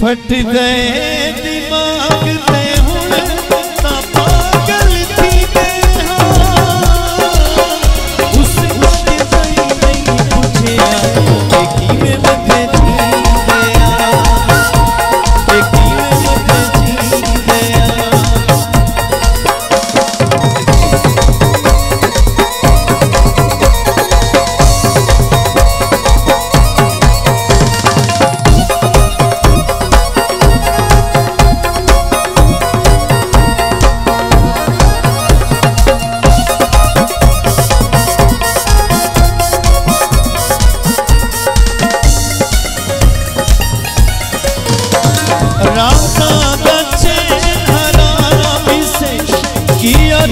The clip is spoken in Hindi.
फट गए दिमाग